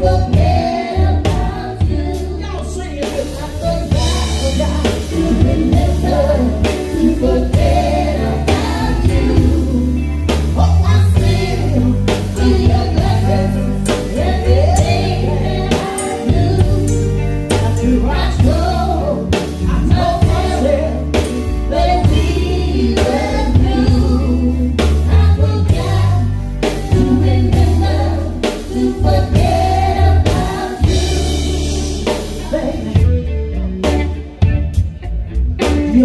Look You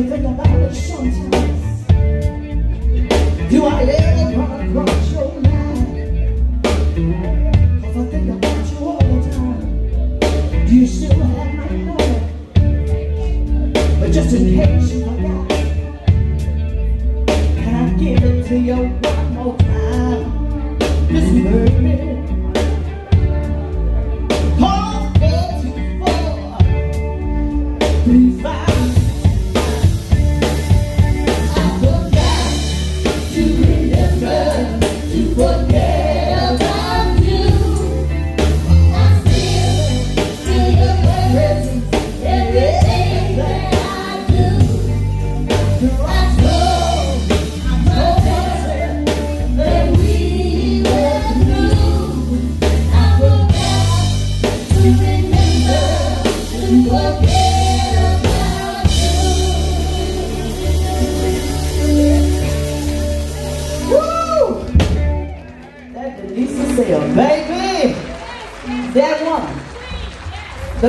think about it sometimes. Do I ever run across your mind? Cause I think about you all the time. Do you still have my number? But just in case you forgot, can I give it to you?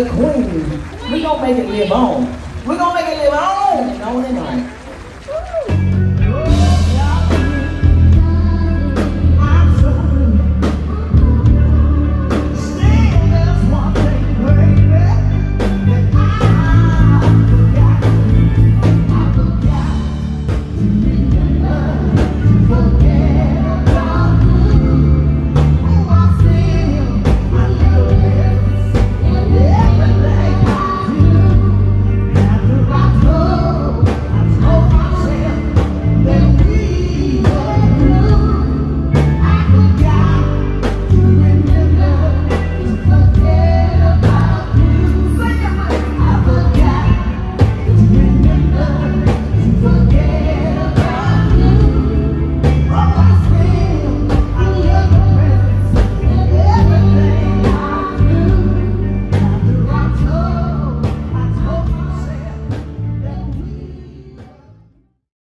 the queen. We're going to make it live on. We're going to make it live on and on and on.